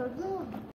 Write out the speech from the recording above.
Dudu?